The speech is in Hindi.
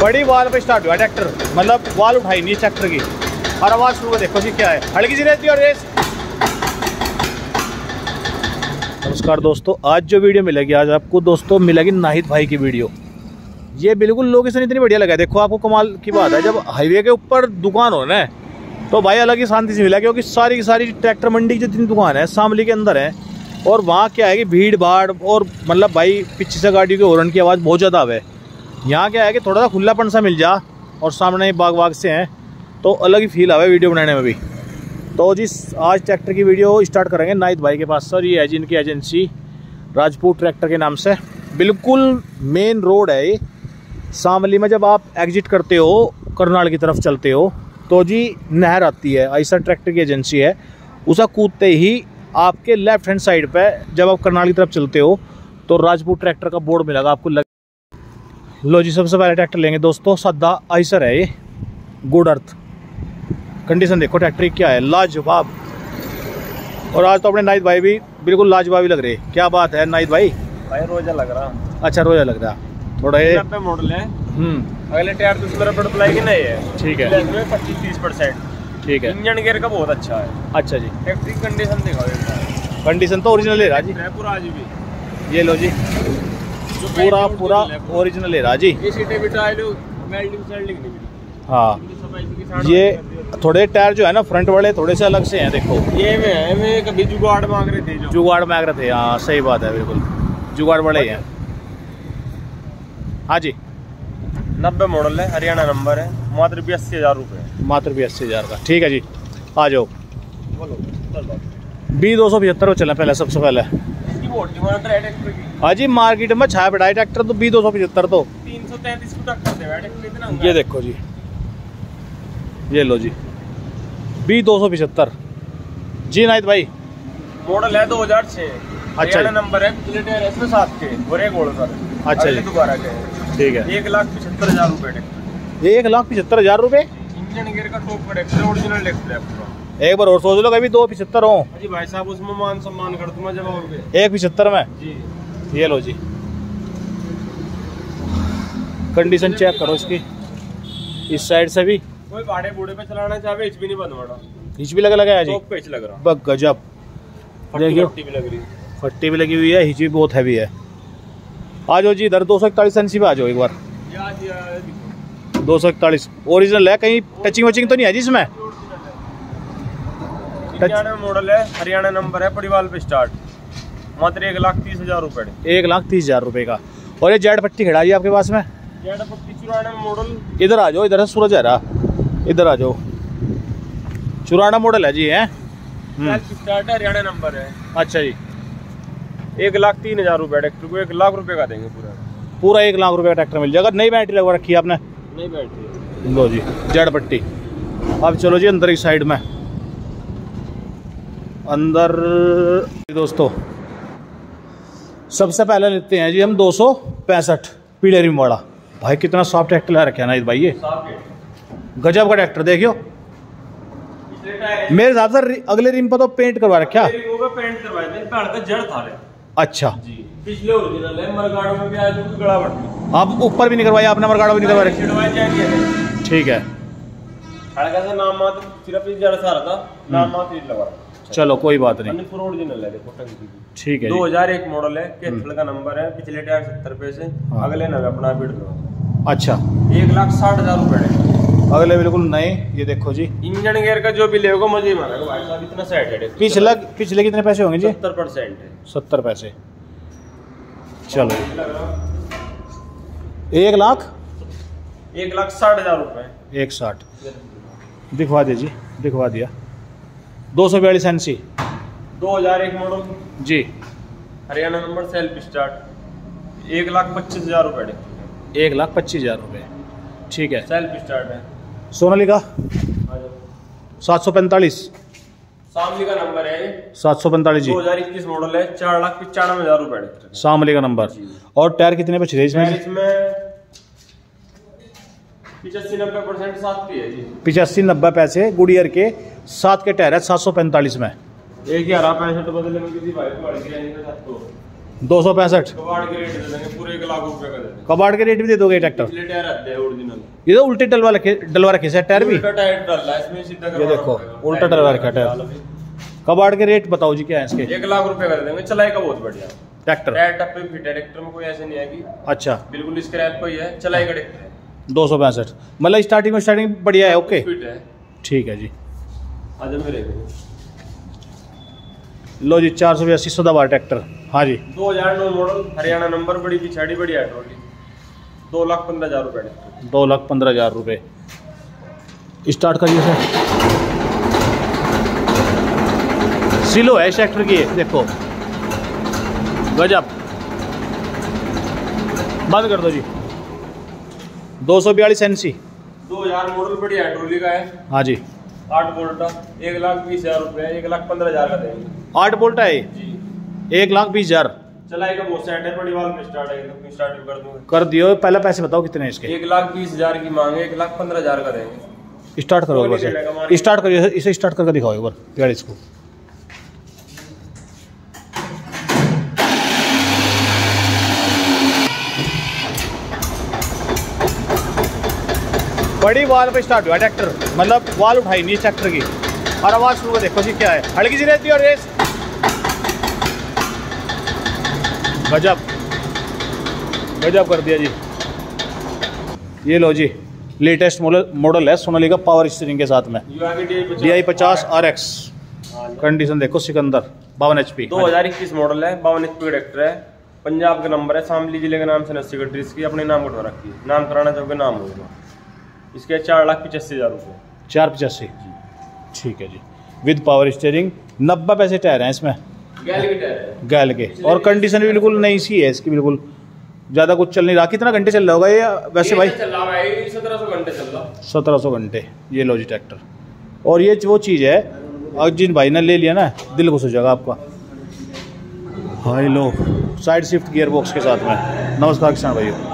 बड़ी वाल पे स्टार्ट हुआ ट्रैक्टर मतलब वाल उठाई नहीं ट्रैक्टर की। और आवाज़ शुरू कर देखो जी क्या है। हल्की सी रहती और रेस। नमस्कार दोस्तों, आज जो वीडियो मिलेगी, आज आपको दोस्तों मिलेगी नाहिद भाई की वीडियो। ये बिल्कुल लोकेशन इतनी बढ़िया लगा देखो, आपको कमाल की बात है, जब हाईवे के ऊपर दुकान हो ना तो भाई अलग ही शांति से मिला, क्योंकि सारी की सारी ट्रैक्टर मंडी की जितनी दुकान है, शामली के अंदर है, और वहाँ क्या है कि भीड़ भाड़ और मतलब भाई पीछे से गाड़ियों के हॉर्न की आवाज़ बहुत ज़्यादा है यहाँ क्या है कि थोड़ा सा खुलापन सा मिल जा और सामने बाग बाग से हैं तो अलग ही फील आवे वीडियो बनाने में भी। तो जी, आज ट्रैक्टर की वीडियो स्टार्ट करेंगे नाइद भाई के पास। सर ये है जी इनकी एजेंसी राजपूत ट्रैक्टर के नाम से। बिल्कुल मेन रोड है ये। शामली में जब आप एग्जिट करते हो, करनाल की तरफ़ चलते हो तो जी, नहर आती है। ऐसा ट्रैक्टर की एजेंसी है। उसा कूदते ही आपके लेफ़्ट हैंड साइड पे जब आप करनाल की तरफ़ चलते हो तो राजपूत ट्रैक्टर का बोर्ड मिलेगा आपको लग लो जी सबसे पहले ट्रैक्टर लेंगे। दोस्तों सद्दा आइसर है ये। गुड अर्थ कंडीशन देखो ट्रैक्टर क्या है। लाजवाब। और आज तो अपने नाइद भाई भी बिल्कुल लाजवाब ही लग रहे क्या बात है नाइद भाई? भाई रोजा लग रहा। अच्छा रोजा लग रहा। थोड़ा ये मॉडल है। हम्म। अगले टायर तो इसमें रबड़ प्लाई की नहीं है? ठीक है। पच्चीस तीस परसेंट ठीक है। इंजन गेयर का बहुत अच्छा है। अच्छा जी। ट्रैक्टर की कंडीशन बार। कंडीशन तो ओरिजिनल है राज़ी है पूरा आज भी। ये लो जी जो। पूरा पूरा ओरिजिनल है राज़ी। ये सीटें भी टाइल वेल्डिंग सेल्डिंग नहीं मिली हाँ ये वाली थोड़े टायर जो है ना फ्रंट वाले थोड़े से अलग से हैं देखो। ये में है मैं कभी जुगाड़ मांग रहे थे जो। जुगाड़ में रहे थे हाँ सही बात है बिल्कुल। जुगाड़ बड़े ही। हैं हाँ जी। नब्बे मॉडल है हरियाणा नंबर है मात्र बयासी हज़ार रुपये मात्र भी अस्सी हज़ार का। ठीक है जी आ जाओ। बी दो सौ पचहत्तर चलें पहले सबसे पहले। है जी मार्केट में छाया है ट्रैक्टर तो बी दो सौ पचहत्तर तो। तीन सौ तैंतीस दे ये देखो जी। ये लो जी। बी दो सौ पचहत्तर। जी नाहिद भाई। मॉडल है 2006 अच्छा हरियाणा जी। नंबर है पिछले टायर इसमें सात के और एक सर। अच्छा जी। दोबारा के। ठीक है। एक लाख पचहत्तर हज़ार रुपए एक लाख पचहत्तर हज़ार रुपये इंजन गियर का टॉप का ओरिजिनल है पूरा। एक बार और सोच लो कभी दो पचहत्तर हो। जी भाई साहब उसमें मान सम्मान कर दूँगा जब आओगे। एक पचहत्तर में? जी। ये लो जी। कंडीशन चेक करो इसकी। इस साइड से भी। कोई भाड़े बूढ़े पे चलाना चाहे एच भी नहीं बंद वाड़ा हिच भी लगा लगा है जी। टॉप पे लग रहा बस गजब। फट्टी देखियो। फट्टी भी लग रही फट्टी भी लगी हुई है हिच भी बहुत हैवी है। आ जाओ जी इधर दो सौ इकतालीस एनसी पे आ जाओ एक बार। दो सौ इकतालीस। ओरिजिनल है कहीं टचिंग वचिंग तो नहीं है जी इसमें? इक्यानवे मॉडल है हरियाणा नंबर है परिवाल पे स्टार्ट मात्र एक लाख तीस हज़ार रुपए एक लाख तीस हज़ार रुपये का। और ये जेड पट्टी खड़ा है जी आपके पास में? जेड पट्टी चुराना मॉडल इधर आ जाओ इधर से सूरज रहा इधर आ जाओ। चुराना मॉडल है जी है? स्टार्ट है हरियाणा नंबर है। अच्छा जी। एक लाख तीन हज़ार रुपए ट्रैक्टर को एक लाख रुपए का देंगे पूरा। पूरा एक लाख रुपये का ट्रैक्टर मिल जाएगा। नई बैटरी लगवा रखी है आपने? नहीं बैठे लो जी जड़ पट्टी। अब चलो जी अंदर की साइड में। अंदर। दोस्तों सबसे पहले लेते हैं जी हम दो सौ पैंसठ पीले रिम वाला। भाई कितना सॉफ्ट ट्रैक्टर ला रखे है ना भाई ये। गजब का ट्रैक्टर देखियो। मेरे हिसाब से अगले रिम पर तो पेंट करवा रखा। पेंट करवाए जड़ था अच्छा। जी। पिछले ओरिजिनल है मरगाड़ो में भी आज गड़ा ऊपर भी नहीं करवाया आपने मरगाड़ा भी नहीं करवा रखी ठीक है। हल्का सा नाम मात्र सिर्फ़ जड़ था नाम मात्र लगा। चलो कोई बात नहीं। अन्य ओरिजिनल है देखो टंकी ठीक है जी। 2001 मॉडल है केथल का नंबर है पिछले टायर सत्तर पैसे हाँ। अगले नवे अपना बिड लो अच्छा। एक लाख साठ हज़ार रुपए अगले बिल्कुल नए ये देखो जी। इंजन गेयर का जो भी लेगा मारेगा भाई साहब इतना सेट है पिछला पिछले कितने पैसे होंगे जी? सत्तर परसेंट सत्तर पैसे। चलो। एक लाख? एक लाख साठ हज़ार रुपए। एक साठ। दिखवा दीजिए दिखवा दिया। दो सौ बयालीस एन सी दो हज़ार एक मॉडल जी। हरियाणा नंबर सेल्फ स्टार्ट एक लाख पच्चीस हज़ार रुपए एक लाख पच्चीस हज़ार रुपये ठीक है। सेल्फ स्टार्ट है। सोनालिका आ सात सौ पैंतालीस। शामली का नंबर है सात सौ पैंतालीस जी। दो हज़ार इक्कीस मॉडल है। चार लाख पचानवे हज़ार रुपए है शामली का नंबर और टायर कितने बच हैं इसमें इसमें पिचासी नब्बे परसेंट सात की है जी। पिचासी नब्बे पैसे गुड़ियर के सात के टायर है सात सौ पैंतालीस में। एक ही हरा पैंसठ बदले में किसी भाई को तो दो सौ पैंसठ। कबाड़ के रेट दे देंगे पूरे एक लाख रुपए का दे देंगे। कबाड़ के रेट भी दे दोगे ट्रैक्टर हैं ये तो उल्टे डलवा रखे डलवा रखे से टायर भी। है ये देखो उल्टा डलवा रखा टायर कबाड़ के रेट बताओ जी क्या है इसके? एक लाख रुपए का दे देंगे चलाएगा बहुत बढ़िया। ट्रैक्टर टायर टप्पे फिट है ट्रैक्टर में कोई ऐसे नहीं है कि अच्छा। बिल्कुल स्क्रैप कोई है चलाएगा ट्रैक्टर है। दो सौ पैंसठ। मतलब स्टार्टिंग में स्टार्टिंग बढ़िया है ओके ठीक है जी। मेरे लो जी चार सौ बयासी सदाबार ट्रैक्टर। हाँ जी। 2009 मॉडल हरियाणा नंबर बड़ी पिछाड़ी बड़ी है दो लाख पंद्रह हज़ार रुपए ट्रैक्टर। दो लाख पंद्रह हज़ार रुपये स्टार्ट करिए सर। सिलो है इस ट्रैक्टर की देखो। गजब। बंद कर दो जी। दो सौ बयालीस एन सी दो हज़ार मॉडल बढ़िया है ट्रॉली का है। हाँ जी। आठ वोल्ट का एक लाख बीस हज़ार रुपए एक लाख पंद्रह हज़ार का देंगे। आठ बोल्ट है एक लाख बीस हज़ार। चलाएगा बहुत सेट है बड़ी वाल पे स्टार्ट है तो स्टार्ट कर दूँगा। कर दियो पहले पैसे बताओ कितने इसके। एक लाख बीस हज़ार की मांगे एक लाख पंद्रह हज़ार का देंगे। स्टार्ट करो स्टार्ट करिए इसे स्टार्ट करके दिखाओ एक बार गाड़ी इसको बड़ी वाल पे स्टार्ट हुआ, ट्रैक्टर। मतलब वाल उठाई नहीं ट्रैक्टर की। और आवाज़ शुरू कर देखो जी क्या है। हल्की सी रहती है और रेस। गजब। गजब कर दिया जी। ये लो जी लेटेस्ट मॉडल है सोनालिका पावर स्टीयरिंग के साथ में। डी आई पचास आर एक्स कंडीशन देखो सिकंदर, बावन एच पी दो हज़ार इक्कीस मॉडल है, बावन एच पी ट्रैक्टर है। पंजाब का नंबर है, शामली ज़िले के नाम से नस्सी गड्डी इसकी, अपने नाम उठवा रखी है। नाम कराना चाहोगे नाम होगा। इसके चार लाख पचासी हज़ार रुपये चार पचासी? ठीक है जी। विद पावर स्टेयरिंग नब्बे पैसे टायर हैं इसमें। गैल की टायर गैल के। और कंडीशन भी बिल्कुल नई सी है इसकी बिल्कुल। ज़्यादा कुछ चल नहीं रहा। कितना घंटे चल रहा होगा ये? वैसे भाई। भाई सत्रह सौ घंटे चल रहा। सत्रह सौ घंटे ये लो जी ट्रैक्टर और ये वो चीज़ है और जिन भाई ने ले लिया ना दिल खुश हो जाएगा आपका। High low side shift gear box के साथ में। नमस्कार किसान भाइयों।